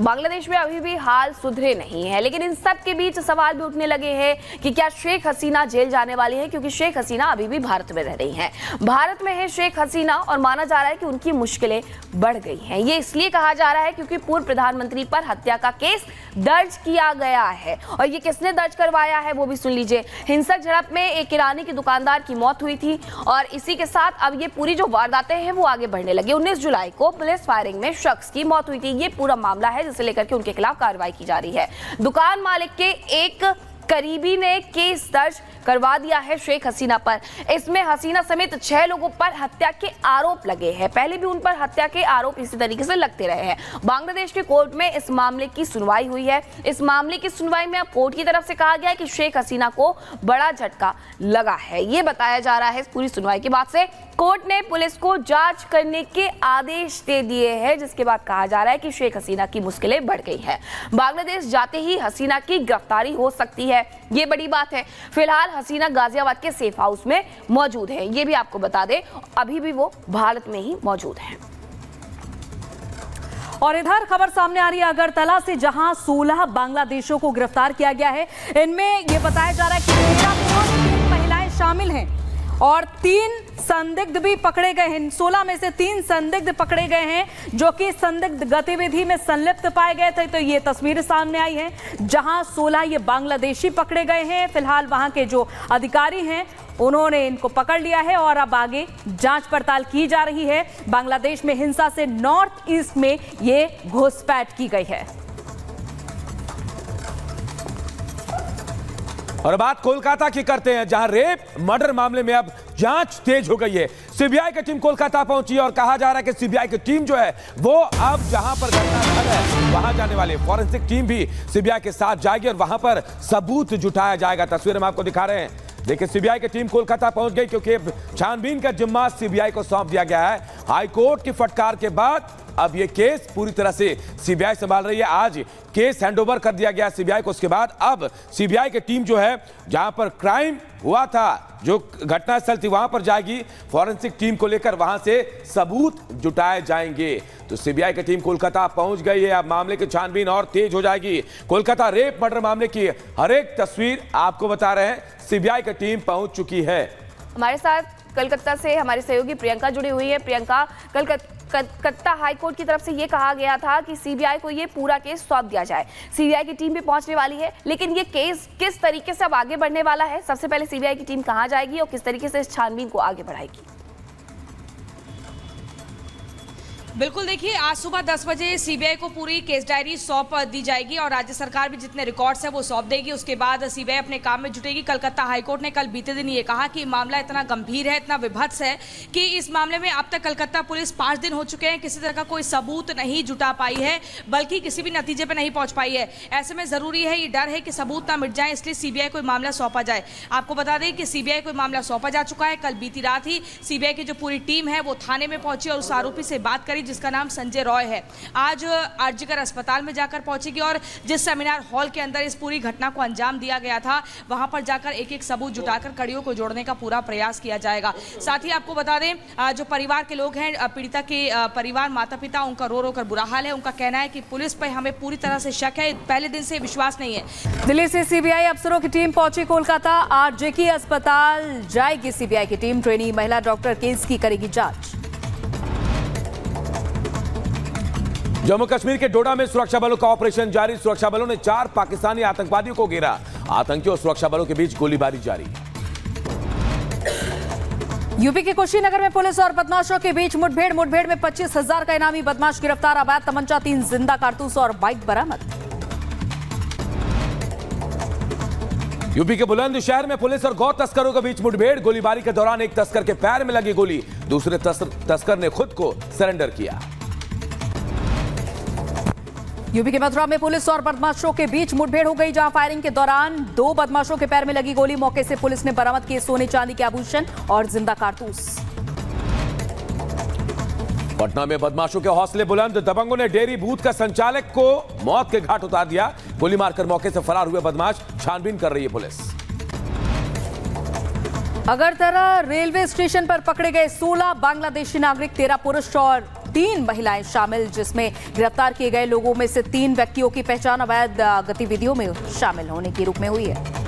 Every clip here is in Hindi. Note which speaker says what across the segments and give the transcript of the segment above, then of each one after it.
Speaker 1: बांग्लादेश में अभी भी हाल सुधरे नहीं है, लेकिन इन सब के बीच सवाल भी उठने लगे हैं कि क्या शेख हसीना जेल जाने वाली है, क्योंकि शेख हसीना अभी भी भारत में रह रही हैं। भारत में है शेख हसीना और माना जा रहा है कि उनकी मुश्किलें बढ़ गई हैं। ये इसलिए कहा जा रहा है क्योंकि पूर्व प्रधानमंत्री पर हत्या का केस दर्ज किया गया है, और ये किसने दर्ज करवाया है वो भी सुन लीजिए। हिंसक झड़प में एक किराने की दुकानदार की मौत हुई थी, और इसी के साथ अब ये पूरी जो वारदातें हैं वो आगे बढ़ने लगी। 19 जुलाई को पुलिस फायरिंग में शख्स की मौत हुई थी। ये पूरा मामला है जिसे लेकर के उनके खिलाफ कार्रवाई की जा रही है। दुकान मालिक के एक करीबी ने केस दर्ज करवा दिया है शेख हसीना पर। इसमें हसीना समेत छह लोगों पर हत्या के आरोप लगे हैं। पहले भी उन पर हत्या के आरोप इसी तरीके से लगते रहे हैं। बांग्लादेश के कोर्ट में इस मामले की सुनवाई हुई है। इस मामले की सुनवाई में अब कोर्ट की तरफ़ से कहा गया है कि शेख हसीना को बड़ा झटका लगा है। ये बताया जा रहा है इस पूरी सुनवाई के बाद से। कोर्ट ने पुलिस को जाँच करने के आदेश दे दिए हैं, जिसके बाद कहा जा रहा है कि शेख हसीना की मुश्किलें बढ़ गई है। बांग्लादेश जाते ही हसीना की गिरफ्तारी हो सकती है। ये बड़ी बात है। फ़िलहाल हसीना गाजियाबाद के सेफ़ हाउस में मौजूद है। ये भी आपको बता दें, अभी भी वो भारत में ही मौजूद है।
Speaker 2: और इधर खबर सामने आ रही है, अगरतला से जहाँ 16 बांग्लादेशों को गिरफ़्तार किया गया है। इनमें यह बताया जा रहा है कि महिलाएँ शामिल हैं और तीन संदिग्ध भी पकड़े गए हैं। 16 में से तीन संदिग्ध पकड़े गए हैं, जो कि संदिग्ध गतिविधि में संलिप्त पाए गए थे। तो ये तस्वीर सामने आई है, जहाँ 16 ये बांग्लादेशी पकड़े गए हैं। फ़िलहाल वहाँ के जो अधिकारी हैं, उन्होंने इनको पकड़ लिया है और अब आगे जाँच पड़ताल की जा रही है। बांग्लादेश में हिंसा से नॉर्थ ईस्ट में ये घुसपैठ की गई है।
Speaker 3: और बात कोलकाता की करते हैं, जहाँ रेप, मर्डर मामले में अब जाँच तेज हो गई है। सीबीआई की टीम कोलकाता पहुँची और कहा जा रहा है कि सीबीआई की टीम जो है, वो अब जहाँ पर घटनास्थल है, वहाँ जाने वाले फॉरेंसिक टीम भी सीबीआई के साथ जाएगी और वहाँ पर सबूत जुटाया जाएगा। तस्वीर हम आपको दिखा रहे हैं। देखिए, सीबीआई की टीम कोलकाता पहुँच गई क्योंकि छानबीन का जिम्मा सीबीआई को सौंप दिया गया है। हाईकोर्ट की फटकार के बाद अब ये केस पूरी तरह से सीबीआई संभाल रही है। आज केस हैंडओवर कर दिया गया सीबीआई को। उसके बाद अब सीबीआई की टीम जो है, जहाँ पर क्राइम हुआ था, जो घटनास्थल थी, वहाँ पर जाएगी। फॉरेंसिक टीम को लेकर वहाँ से सबूत जुटाए जाएँगे। तो सीबीआई की टीम कोलकाता पहुँच गई है। अब मामले की छानबीन और तेज हो जाएगी। कोलकाता रेप मर्डर मामले की हर एक तस्वीर आपको बता रहे हैं। सीबीआई की टीम पहुँच चुकी है।
Speaker 1: हमारे साथ कलकत्ता से हमारे सहयोगी प्रियंका जुड़ी हुई है। प्रियंका कलकत्ता हाईकोर्ट की तरफ़ से ये कहा गया था कि सीबीआई को ये पूरा केस सौंप दिया जाए। सीबीआई की टीम भी पहुँचने वाली है, लेकिन ये केस किस तरीके से अब आगे बढ़ने वाला है? सबसे पहले सीबीआई की टीम कहाँ जाएगी और किस तरीके से इस छानबीन को आगे बढ़ाएगी?
Speaker 4: बिल्कुल, देखिए, आज सुबह 10 बजे सीबीआई को पूरी केस डायरी सौंप दी जाएगी और राज्य सरकार भी जितने रिकॉर्ड्स है वो सौंप देगी। उसके बाद सीबीआई अपने काम में जुटेगी। कलकत्ता हाईकोर्ट ने कल बीते दिन ये कहा कि मामला इतना गंभीर है, इतना विभत्स है कि इस मामले में अब तक कलकत्ता पुलिस पाँच दिन हो चुके हैं, किसी तरह का कोई सबूत नहीं जुटा पाई है, बल्कि किसी भी नतीजे पर नहीं पहुँच पाई है। ऐसे में ज़रूरी है, ये डर है कि सबूत ना मिट जाए, इसलिए सीबीआई को मामला सौंपा जाए। आपको बता दें कि सीबीआई को मामला सौंपा जा चुका है। कल बीती रात ही सीबीआई की जो पूरी टीम है, वो थाने में पहुँची और उस आरोपी से बात करी जिसका नाम संजय रॉय है। आज आरजीकर अस्पताल में जाकर पहुंचेगी और जिस सेमिनार हॉल के अंदर इस पूरी घटना को अंजाम दिया गया था, वहाँ पर जाकर एक एक सबूत जुटाकर कड़ियों को जोड़ने का पूरा प्रयास किया जाएगा। साथ ही आपको बता दें जो परिवार के लोग हैं पीड़िता के परिवार माता पिता उनका रो रो बुरा हाल है। उनका कहना है कि पुलिस पर हमें पूरी तरह से शक है, पहले दिन से विश्वास नहीं है।
Speaker 2: दिल्ली से सीबीआई अफसरों की टीम पहुँची कोलकाता। आज जेके अस्पताल जाएगी सीबीआई की टीम। ट्रेनी महिला डॉक्टर केस की करेगी जाँच।
Speaker 3: जम्मू कश्मीर के डोडा में सुरक्षा बलों का ऑपरेशन जारी। सुरक्षा बलों ने चार पाकिस्तानी आतंकवादियों को घेरा। आतंकियों और सुरक्षा बलों के बीच गोलीबारी जारी।
Speaker 2: यूपी के कुशीनगर में पुलिस और बदमाशों के बीच मुठभेड़। मुठभेड़ में पच्चीस हज़ार का इनामी बदमाश गिरफ़्तार। अवैध तमंचा तीन ज़िंदा कारतूस और बाइक बरामद।
Speaker 3: यूपी के बुलंदशहर में पुलिस और गौ तस्करों के बीच मुठभेड़। गोलीबारी के दौरान एक तस्कर के पैर में लगी गोली। दूसरे तस्कर ने खुद को सरेंडर किया।
Speaker 2: यूपी के मथुरा में पुलिस और बदमाशों के बीच मुठभेड़ हो गई जहाँ फायरिंग के दौरान दो बदमाशों के पैर में लगी गोली। मौके से पुलिस ने बरामद किए सोने चांदी के आभूषण और ज़िंदा कारतूस।
Speaker 3: पटना में बदमाशों के हौसले बुलंद। दबंगों ने डेयरी बूथ का संचालक को मौत के घाट उतार दिया। गोली मारकर मौके से फरार हुए बदमाश छानबीन कर रही है पुलिस।
Speaker 2: अगरतला रेलवे स्टेशन पर पकड़े गए 16 बांग्लादेशी नागरिक तेरह पुरुष और तीन महिलाएँ शामिल जिसमें गिरफ़्तार किए गए लोगों में से तीन व्यक्तियों की पहचान अवैध गतिविधियों में शामिल होने के रूप में हुई है।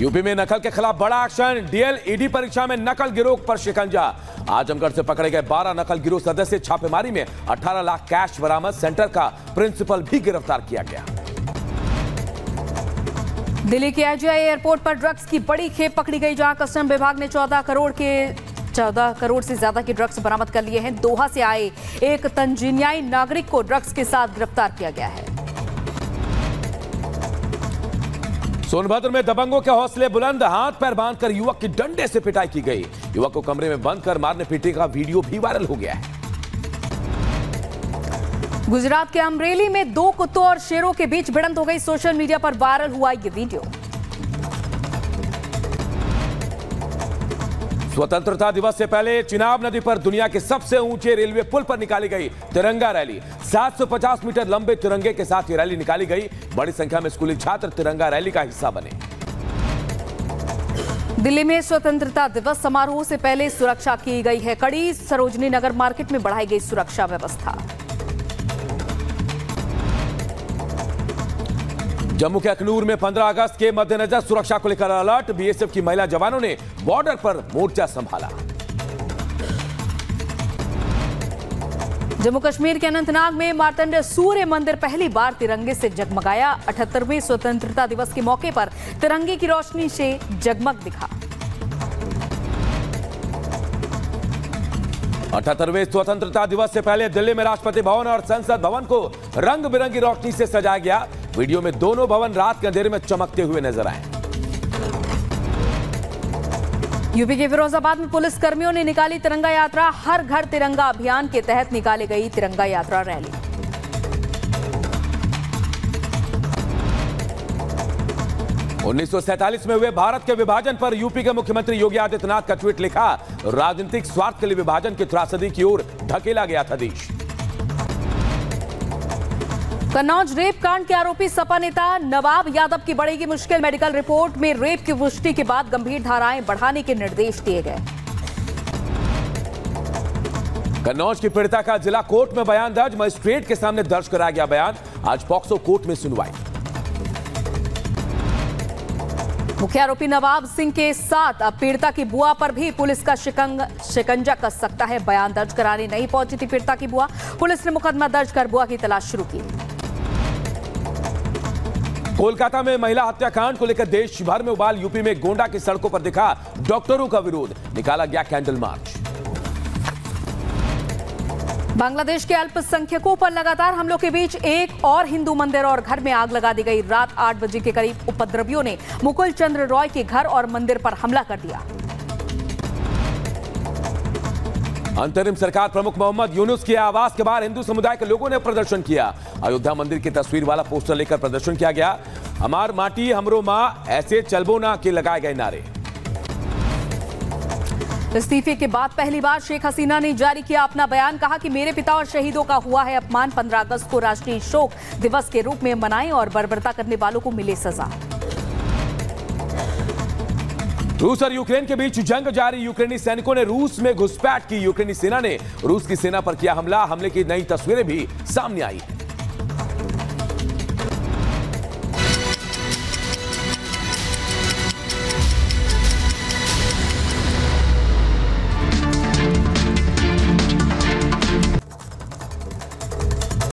Speaker 3: यूपी में नकल के खिलाफ बड़ा एक्शन डीएल ईडी परीक्षा में नकल गिरोह पर शिकंजा। आजमगढ़ से पकड़े गए 12 नकल गिरोह सदस्य छापेमारी में 18 लाख कैश बरामद सेंटर का प्रिंसिपल भी गिरफ़्तार किया गया।
Speaker 2: दिल्ली के आईजीआई एयरपोर्ट पर ड्रग्स की बड़ी खेप पकड़ी गई जहाँ कस्टम विभाग ने 14 करोड़ के 14 करोड़ से ज़्यादा के ड्रग्स बरामद कर लिए हैं। दोहा से आए एक तंजीनियाई नागरिक को ड्रग्स के साथ गिरफ़्तार किया गया है।
Speaker 3: सोनभद्र में दबंगों के हौसले बुलंद हाथ पैर बांधकर युवक की डंडे से पिटाई की गई। युवक को कमरे में बंद कर मारने पीटने का वीडियो भी वायरल हो गया है।
Speaker 2: गुजरात के अमरेली में दो कुत्तों और शेरों के बीच भिड़ंत हो गई। सोशल मीडिया पर वायरल हुआ ये वीडियो।
Speaker 3: स्वतंत्रता दिवस से पहले चिनाब नदी पर दुनिया के सबसे ऊँचे रेलवे पुल पर निकाली गई तिरंगा रैली। 750 मीटर लंबे तिरंगे के साथ ये रैली निकाली गई। बड़ी संख्या में स्कूली छात्र तिरंगा रैली का हिस्सा बने।
Speaker 2: दिल्ली में स्वतंत्रता दिवस समारोह से पहले सुरक्षा की गई है कड़ी। सरोजनी नगर मार्केट में बढ़ाई गई सुरक्षा व्यवस्था।
Speaker 3: जम्मू के अखनूर में 15 अगस्त के मद्देनजर सुरक्षा को लेकर अलर्ट, बीएसएफ की महिला जवानों ने बॉर्डर पर मोर्चा संभाला।
Speaker 2: जम्मू कश्मीर के अनंतनाग में मार्तंड सूर्य मंदिर पहली बार तिरंगे से जगमगाया। अठहत्तरवें स्वतंत्रता दिवस के मौके पर तिरंगे की रोशनी से जगमग दिखा।
Speaker 3: अठहत्तरवें स्वतंत्रता दिवस से पहले दिल्ली में राष्ट्रपति भवन और संसद भवन को रंग बिरंगी रोशनी से सजाया गया। वीडियो में दोनों भवन रात के अंधेरे में चमकते हुए नज़र आए।
Speaker 2: यूपी के फिरोजाबाद में पुलिस कर्मियों ने निकाली तिरंगा यात्रा। हर घर तिरंगा अभियान के तहत निकाली गई तिरंगा यात्रा रैली।
Speaker 3: उन्नीस सौ सैंतालीस में हुए भारत के विभाजन पर यूपी के मुख्यमंत्री योगी आदित्यनाथ का ट्वीट लिखा राजनीतिक स्वार्थ के लिए विभाजन की त्रासदी की ओर ढकेला गया था देश।
Speaker 2: कन्नौज रेप कांड के आरोपी सपा नेता नवाब यादव की बढ़ेगी मुश्किल। मेडिकल रिपोर्ट में रेप की पुष्टि के बाद गंभीर धाराएँ बढ़ाने के निर्देश दिए गए।
Speaker 3: कन्नौज की पीड़िता का जिला कोर्ट में बयान दर्ज मजिस्ट्रेट के सामने दर्ज कराया गया बयान। आज पॉक्सो कोर्ट में सुनवाई।
Speaker 2: मुख्य आरोपी नवाब सिंह के साथ अब पीड़िता की बुआ पर भी पुलिस का शिकंग, शिकंजा कस सकता है। बयान दर्ज कराने नहीं पहुँची थी पीड़िता की बुआ। पुलिस ने मुकदमा दर्ज कर बुआ की तलाश शुरू की।
Speaker 3: कोलकाता में महिला हत्याकांड को लेकर देश भर में उबाल यूपी में गोंडा की सड़कों पर दिखा डॉक्टरों का विरोध। निकाला गया कैंडल मार्च।
Speaker 2: बांग्लादेश के अल्पसंख्यकों पर लगातार हमलों के बीच एक और हिंदू मंदिर और घर में आग लगा दी गई। रात आठ बजे के करीब उपद्रवियों ने मुकुल चंद्र रॉय के घर और मंदिर पर हमला कर दिया।
Speaker 3: अंतरिम सरकार प्रमुख मोहम्मद यूनुस के आवास के बाहर हिंदू समुदाय के लोगों ने प्रदर्शन किया। अयोध्या मंदिर की तस्वीर वाला पोस्टर लेकर प्रदर्शन किया गया। हमार माटी हमरो माँ ऐसे चलबो ना के लगाए गए नारे।
Speaker 2: इस्तीफे के बाद पहली बार शेख हसीना ने जारी किया अपना बयान, कहा कि मेरे पिता और शहीदों का हुआ है अपमान। 15 अगस्त को राष्ट्रीय शोक दिवस के रूप में मनाएँ और बर्बरता करने वालों को मिले सजा।
Speaker 3: रूस और यूक्रेन के बीच जंग जारी। यूक्रेनी सैनिकों ने रूस में घुसपैठ की। यूक्रेनी सेना ने रूस की सेना पर किया हमला। हमले की नई तस्वीरें भी सामने आई।